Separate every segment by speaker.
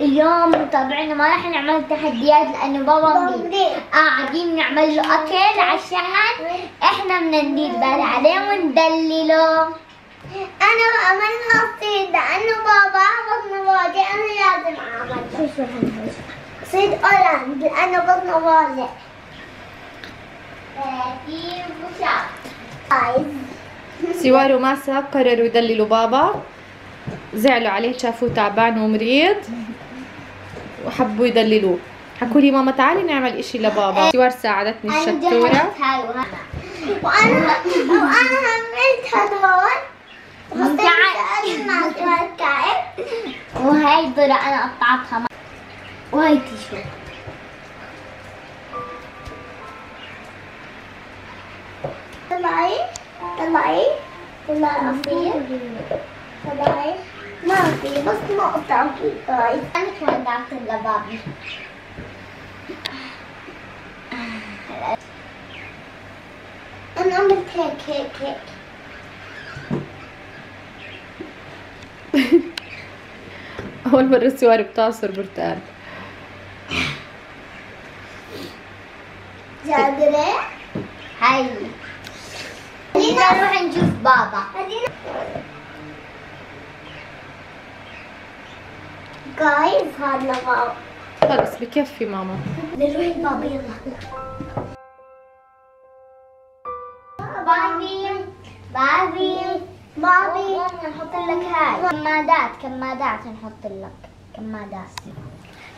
Speaker 1: اليوم متابعينا ما راح نعمل تحديات لأنه بابا مريض قاعدين نعمل له اكل عشان إحنا بدنا ندير بال عليه وندلله.
Speaker 2: أنا بعمل قصيدة لأنه بابا بطنه واجع. أنا لازم أعمل.
Speaker 1: شو شو هالهوش
Speaker 2: صيد اورنج لأنه بطنه واجع.
Speaker 3: سوار وماسا قرروا يدللوا بابا. زعلوا عليه شافوه تعبان ومريض. وحبوا يدللوه. حكوا لي ماما تعالي نعمل إشي لبابا. سوار ساعدتني الشطورة.
Speaker 2: وأنا وأنا عملت هدول
Speaker 1: وهاي الذرة أنا قطعتها. وهاي tissue
Speaker 2: طلعي. طلعي. طلعي. طلعي. ما في بس نقطة كده
Speaker 1: أنا كمان دعت لبابي
Speaker 2: أنا عملت هيك هيك هيك
Speaker 3: أول مرة سوار بتعصر برتقال.
Speaker 2: جابرة
Speaker 1: هاي. خلينا نروح نشوف بابا.
Speaker 2: جايز هذا
Speaker 3: خلص بكفي ماما.
Speaker 2: نروح لبابا يلا
Speaker 1: بابي بابي
Speaker 2: بابي
Speaker 1: نحط لك هاي كمادات كمادات نحط لك كمادات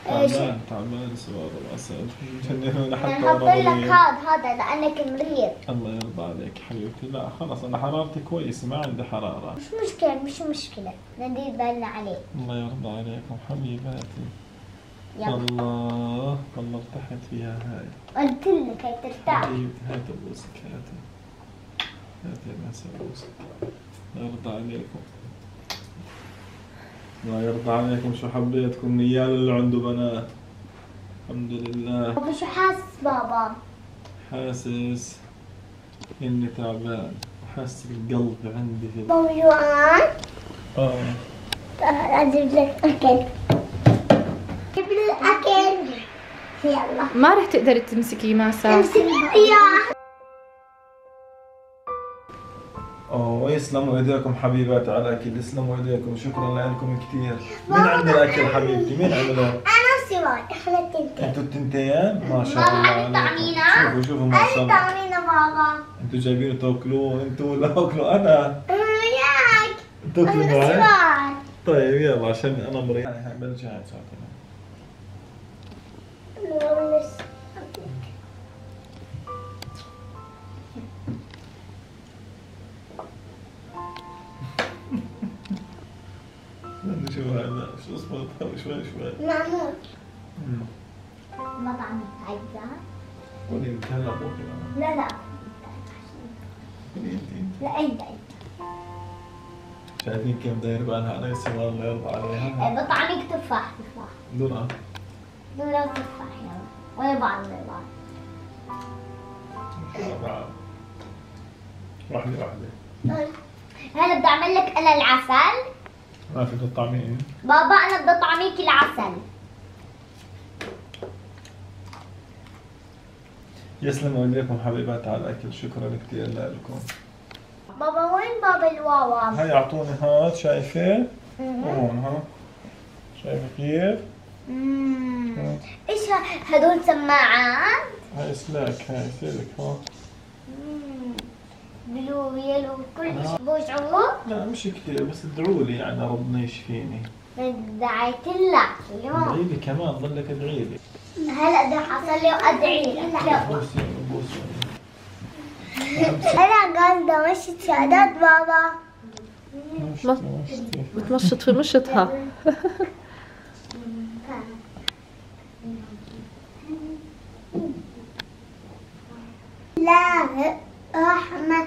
Speaker 4: تعبان تعبان سوار الأسد. جننونا حتى
Speaker 1: نحط لك. هذا هذا لأنك مريض.
Speaker 4: الله يرضى عليك حبيبتي. لا خلص أنا حرارتي كويسة ما عندي حرارة.
Speaker 1: مش مشكلة مش مشكلة. ندير بالنا عليه
Speaker 4: الله يرضى عليكم حبيباتي.
Speaker 1: يلا.
Speaker 4: الله والله ارتحت فيها هاي.
Speaker 1: قلت لك هي ترتاح.
Speaker 4: حبيبتي هات بوسك هاتي هاتي يا ناس بوسك الله يرضى عليكم. الله يرضى عليكم شو حبيتكم نيال اللي عنده بنات. الحمد لله.
Speaker 1: بابا شو حاسس بابا؟
Speaker 4: حاسس إني تعبان. وحاسس القلب عندي في
Speaker 2: بابا جوعان
Speaker 4: آه؟
Speaker 2: أجيب لك أكل. جيب لي الاكل يلا.
Speaker 3: ما رح تقدري تمسكي ماسا
Speaker 2: امسك يا.
Speaker 4: أوه يسلموا ايديكم حبيباتي على الاكل يسلموا ايديكم شكرا لكم كثير مين عمل الاكل حبيبتي؟ مين عمله
Speaker 2: أنا سواد إحنا التنتين.
Speaker 4: أنتوا التنتين؟ ما شاء الله. عليكم؟ شوفوا شوفوا ما شاء الله.
Speaker 2: عمينا بابا.
Speaker 4: أنتوا جايبين تاكلوه أنتوا ولا اكلوا أنا؟
Speaker 2: وياك
Speaker 4: تاكلوا
Speaker 2: أنا
Speaker 4: معي؟ طيب يلا عشان أنا مريض. برجع ساعتين. شو هذا شو اسمه شوي شوي مم.
Speaker 1: مطعم عايزة
Speaker 4: قولي انت هلا أنا
Speaker 1: لا لا
Speaker 4: قولي انت
Speaker 1: لا انت
Speaker 4: شايفين كيف داير بالها علي سوار الله يرضى عليها
Speaker 1: بطعميك تفاح تفاح
Speaker 4: دورة
Speaker 1: دولار تفاح يلا ولا بعض ولا بعض
Speaker 4: واحدة واحدة
Speaker 1: هلا بدي أعمل لك أنا العسل
Speaker 4: ما في الطعمين
Speaker 1: بابا أنا بدي اطعميك العسل
Speaker 4: يسلموا ايديكم حبيبات على الأكل. شكرا كثير لكم.
Speaker 1: بابا وين بابا الواوا؟
Speaker 4: هاي أعطوني هاد شايفة؟ هون ها؟ شايفة كيف؟
Speaker 1: مم. إيش هدول سماعات؟
Speaker 4: هاي سلاك هاي سلك ها؟
Speaker 1: مم. بلو يلو كل شيء بوجعه
Speaker 4: لا مش كثير بس ادعوا لي يعني ربنا يشفيني
Speaker 1: دعيت لك اليوم
Speaker 4: ادعي لي كمان ضلك ادعي لي
Speaker 1: هلا بدي احصل لي وادعي لك
Speaker 4: بوسي بوسي
Speaker 2: أنا قاعدة مشي شهادات بابا.
Speaker 3: بتمشط في مشطها
Speaker 2: الله الرحمن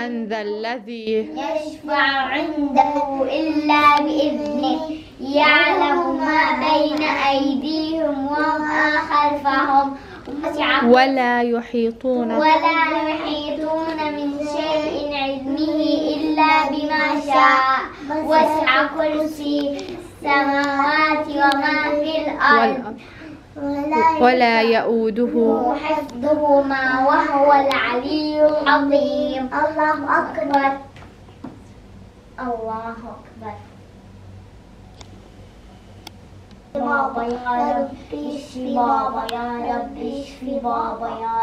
Speaker 3: من ذا الذي
Speaker 1: يشفع عنده إلا بإذنه. يعلم ما بين أيديهم وما خلفهم.
Speaker 3: ولا يحيطون
Speaker 1: ولا يحيطون من شيء علمه إلا بما شاء. وسع كرسي السماوات وما في الأرض.
Speaker 3: والأرض. ولا يؤوده.
Speaker 1: حفظهما وهو العلي العظيم. الله أكبر. الله أكبر. بابا يا اشفي بابا يا اشفي بابا يا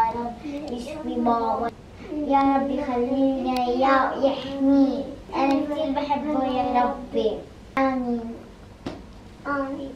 Speaker 1: اشفي بابا يا رب خلينا يا يحميه أنا كثير بحبه يا ربي. آمين.
Speaker 2: آمين.